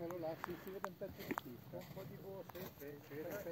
quello là, si, si vede un pezzo di pista, un po' di voce, eccetera.